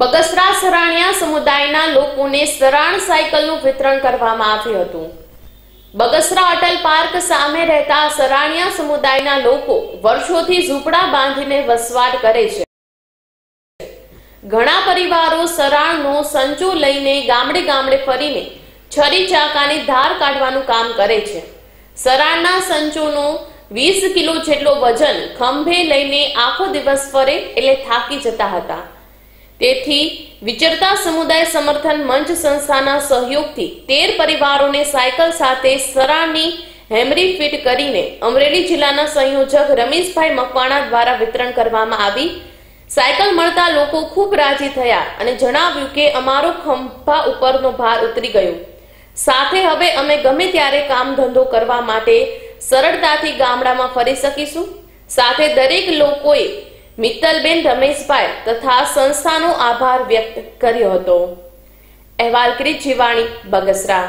બગસરા સરાણિયા સમુદાયના લોકોને સરાણ સાયકલનું વિતરણ કરવામાં આવ્યું હતું. બગસરા અટલ પાર્ક સામે રહેતા સરાણિયા સમુદાયના લોકો વર્ષોથી ઝૂંપડા બાંધીને વસવાટ કરે છે. ઘણા પરિવારો સરાણનો સંચો લઈને ગામડે ગામડે ફરીને છરી ચાકાની ધાર કાઢવાનું કામ કરે છે. સરાણના સંચોનો વીસ કિલો જેટલો વજન ખંભે લઈને આખો દિવસ ફરે એટલે થાકી જતા હતા. તેથી વિચરતા સમુદાય સમર્થન મંચ સંસ્થાના સહયોગથી તેર પરિવારોને સાયકલ સાથે સરાની હેમરી ફિટ કરીને અમરેલી જિલ્લાના સંયોજક રમેશભાઈ મકવાણા દ્વારા વિતરણ કરવામાં આવી. સાયકલ મળતા લોકો ખૂબ રાજી થયા અને જણાવ્યું કે અમારો ખંભા ઉપરનો ભાર ઉતરી ગયો. સાથે હવે અમે ગમે ત્યારે કામ ધંધો કરવા માટે સરળતાથી ગામડામાં ફરી શકીશું. સાથે દરેક લોકોએ મિત્તલબેન રમેશભાઈ તથા સંસ્થાનો આભાર વ્યક્ત કર્યો હતો. અહેવાલ જીવાણી બગસરા.